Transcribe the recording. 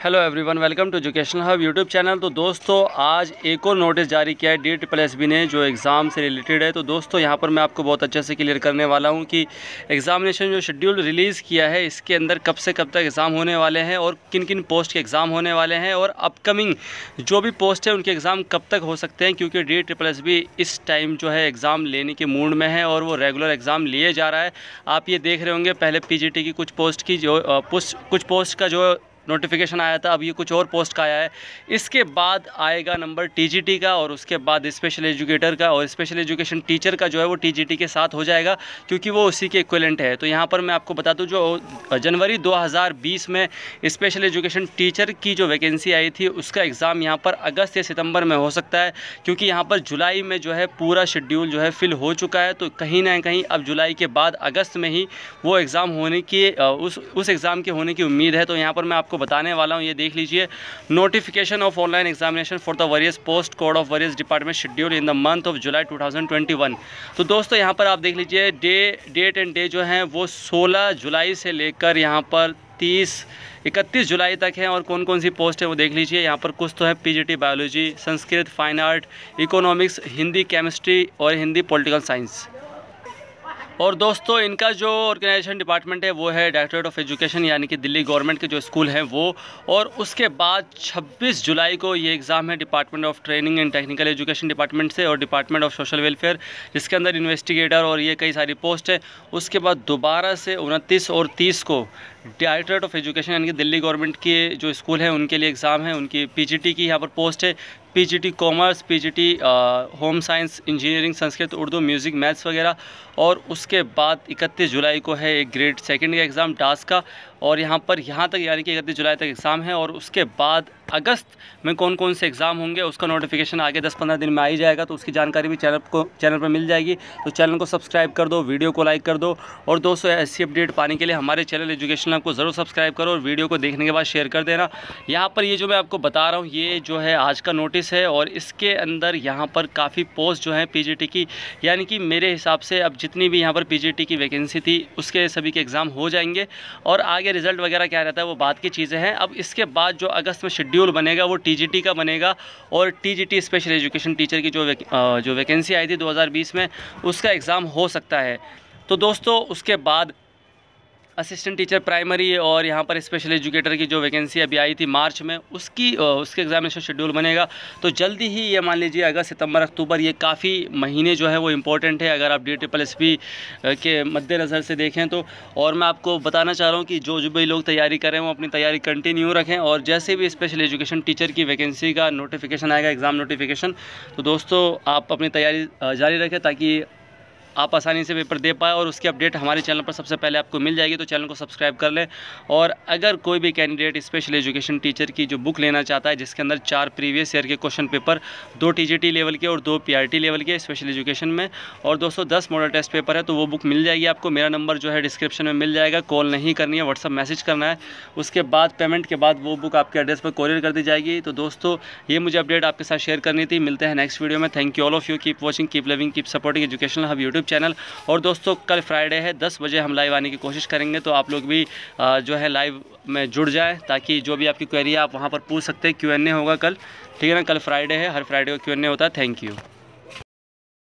Hello everyone welcome to educational hub YouTube channel तो दोस्तों, आज एक और नोटिस जारी किया है डी ट्रिपल एस बी ने, जो एग्ज़ाम से रिलेटेड है। तो दोस्तों, यहाँ पर मैं आपको बहुत अच्छे से क्लियर करने वाला हूँ कि एग्ज़ामिनेशन जो शेड्यूल रिलीज़ किया है, इसके अंदर कब से कब तक एग्ज़ाम होने वाले हैं और किन किन पोस्ट के एग्ज़ाम होने वाले हैं और अपकमिंग जो भी पोस्ट है, उनके एग्ज़ाम कब तक हो सकते हैं। क्योंकि डी ट्रिपल एस बी इस टाइम जो है एग्ज़ाम लेने के मूड में है और वो रेगुलर एग्ज़ाम लिए जा रहा है। आप ये देख रहे होंगे, पहले पी जी टी की कुछ पोस्ट की जो कुछ पोस्ट का जो नोटिफिकेशन आया था, अब ये कुछ और पोस्ट का आया है। इसके बाद आएगा नंबर टीजीटी का और उसके बाद स्पेशल एजुकेटर का और स्पेशल एजुकेशन टीचर का जो है वो टीजीटी के साथ हो जाएगा, क्योंकि वो उसी के इक्वलेंट है। तो यहाँ पर मैं आपको बता दूँ, जो जनवरी 2020 में स्पेशल एजुकेशन टीचर की जो वैकेंसी आई थी, उसका एग्ज़ाम यहाँ पर अगस्त या सितंबर में हो सकता है, क्योंकि यहाँ पर जुलाई में जो है पूरा शेड्यूल जो है फिल हो चुका है। तो कहीं ना कहीं अब जुलाई के बाद अगस्त में ही वो एग्ज़ाम होने की उस उस एग्ज़ाम के होने की उम्मीद है। तो यहाँ पर मैं आपको बताने वाला हूँ, ये देख लीजिए। Notification of online examination for the various post code of various department schedule in the month of July 2021 तो दोस्तों, यहाँ पर आप देख लीजिए डे डेट एंड डे जो हैं, वो 16 जुलाई से लेकर यहाँ पर 30 इकतीस जुलाई तक है और कौन कौन सी पोस्ट है वो देख लीजिए। यहाँ पर कुछ तो है PGT biology Sanskrit fine art economics Hindi chemistry और हिंदी पॉलिटिकल साइंस और दोस्तों, इनका जो ऑर्गेनाइजेशन डिपार्टमेंट है, वो है डायरेक्टरेट ऑफ़ एजुकेशन यानी कि दिल्ली गवर्नमेंट के जो स्कूल हैं वो। और उसके बाद 26 जुलाई को ये एग्ज़ाम है department of training and technical education department से और डिपार्टमेंट ऑफ़ सोशल वेलफेयर जिसके अंदर इन्वेस्टिगेटर और ये कई सारी पोस्ट है। उसके बाद दोबारा से उनतीस और तीस को डायरेक्टरेट ऑफ़ एजुकेशन यानी कि दिल्ली गवर्नमेंट के जो स्कूल हैं, उनके लिए एग्ज़ाम है, उनकी पीजीटी की यहाँ पर पोस्ट है। PGT commerce PGT home science engineering Sanskrit Urdu music maths वगैरह। और उसके बाद 31 जुलाई को है एक ग्रेड सेकंड का एग्ज़ाम डास का। और यहाँ पर, यहाँ तक यानी कि इकतीस जुलाई तक एग्ज़ाम है। और उसके बाद अगस्त में कौन कौन से एग्ज़ाम होंगे, उसका नोटिफिकेशन आगे 10-15 दिन में आ ही जाएगा। तो उसकी जानकारी भी चैनल को चैनल पर मिल जाएगी। तो चैनल को सब्सक्राइब कर दो वीडियो को लाइक कर दो। और दोस्तों, ऐसी अपडेट पाने के लिए हमारे चैनल एजुकेशन आपको ज़रूर सब्सक्राइब करो और वीडियो को देखने के बाद शेयर कर देना। यहाँ पर ये जो मैं आपको बता रहा हूँ, ये जो है आज का नोटिस है और इसके अंदर यहाँ पर काफ़ी पोस्ट जो हैं पी की, यानी कि मेरे हिसाब से अब जितनी भी यहाँ पर पीजीटी की वैकेंसी थी, उसके सभी के एग्ज़ाम हो जाएँगे। और आगे रिज़ल्ट वगैरह क्या रहता है, वो बात की चीज़ें हैं। अब इसके बाद जो अगस्त में शेड्यूल बनेगा, वो टीजीटी का बनेगा और टीजीटी स्पेशल एजुकेशन टीचर की जो जो वैकेंसी आई थी 2020 में, उसका एग्ज़ाम हो सकता है। तो दोस्तों, उसके बाद असिस्टेंट टीचर प्राइमरी और यहाँ पर स्पेशल एजुकेटर की जो वैकेंसी अभी आई थी मार्च में, उसकी उसके एग्जामिनेशन शेड्यूल बनेगा। तो जल्दी ही ये मान लीजिए, अगस्त, सितंबर, अक्टूबर, ये काफ़ी महीने जो है वो इम्पोर्टेंट है, अगर आप डी ट्रिपल एस के मद्देनज़र से देखें तो। और मैं आपको बताना चाह रहा हूँ कि जो जो भी लोग तैयारी करें वो अपनी तैयारी कंटिन्यू रखें और जैसे भी स्पेशल एजुकेशन टीचर की वैकेंसी का नोटिफिकेशन आएगा एग्ज़ाम नोटिफिकेशन तो दोस्तों आप अपनी तैयारी जारी रखें ताकि आप आसानी से पेपर दे पाए और उसकी अपडेट हमारे चैनल पर सबसे पहले आपको मिल जाएगी तो चैनल को सब्सक्राइब कर लें। और अगर कोई भी कैंडिडेट, स्पेशल एजुकेशन टीचर की जो बुक लेना चाहता है, जिसके अंदर चार प्रीवियस ईयर के क्वेश्चन पेपर, दो टीजीटी लेवल के और दो पीआरटी लेवल के स्पेशल एजुकेशन में, और दोस्तों दस मॉडल टेस्ट पेपर है तो वो बुक मिल जाएगी आपको। मेरा नंबर जो है डिस्क्रिप्शन में मिल जाएगा, कॉल नहीं करनी है व्हाट्सअप मैसेज करना है। उसके बाद, पेमेंट के बाद वो बुक आपके एड्रेस पर कोरियर कर दी जाएगी। तो दोस्तों, ये मुझे अपडेट आपके साथ शेयर करनी थी। मिलते हैं नेक्स्ट वीडियो में। Thank you all of you keep watching keep living keep supporting educational hub YouTube channel. और दोस्तों, कल फ्राइडे है, दस बजे हम लाइव आने की कोशिश करेंगे तो आप लोग भी जो है लाइव में जुड़ जाएँ, ताकि जो भी आपकी क्वेरी है, आप वहाँ पर पूछ सकते हैं। क्यू एन ए होगा कल। ठीक है ना? कल फ्राइडे है, हर फ्राइडे को क्यू होता है। Thank you